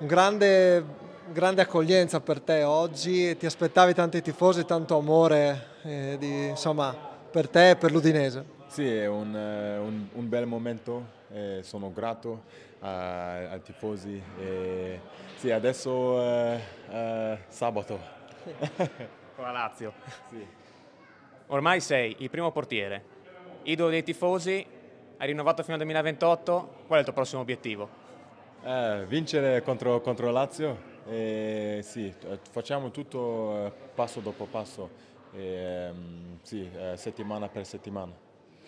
un grande, grande accoglienza per te oggi, ti aspettavi tanti tifosi, tanto amore eh, di, insomma, per te e per l'Udinese. Sì, è un, un, un bel momento, eh, sono grato ai tifosi. E, sì, adesso eh, sabato. Con la Lazio. Sì. Ormai sei il primo portiere, idolo dei tifosi, hai rinnovato fino al 2028, qual è il tuo prossimo obiettivo? Eh, vincere contro, contro Lazio, eh, sì, facciamo tutto eh, passo dopo passo, ehm, sì, eh, settimana per settimana.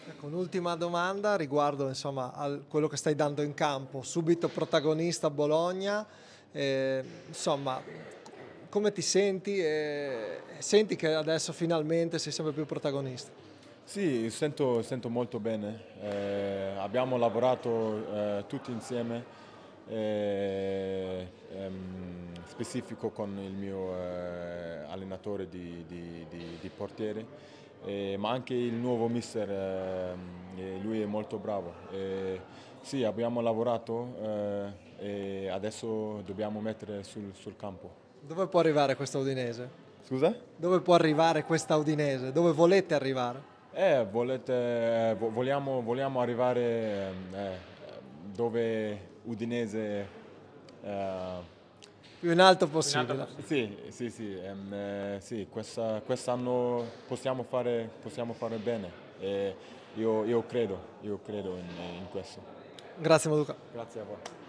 Ecco, un'ultima domanda riguardo insomma, a quello che stai dando in campo, subito protagonista a Bologna, eh, insomma, come ti senti? Eh, senti che adesso finalmente sei sempre più protagonista? Sì, sento, sento molto bene, eh, abbiamo lavorato tutti insieme eh, ehm, specifico con il mio eh, allenatore di, di, di, di portiere, eh, ma anche il nuovo mister, ehm, lui è molto bravo. sì, abbiamo lavorato eh, e adesso dobbiamo mettere sul, sul campo. Dove può arrivare questa Udinese? Scusa? Dove può arrivare questa Udinese? Dove volete arrivare? Eh, volete, vogliamo, vogliamo arrivare eh, dove Udinese uh, più in alto possibile. Sì, sì, sì, um, eh, sì questa, quest'anno possiamo fare, possiamo fare bene e io, io credo, io credo in, in questo. Grazie Maduca. Grazie a voi.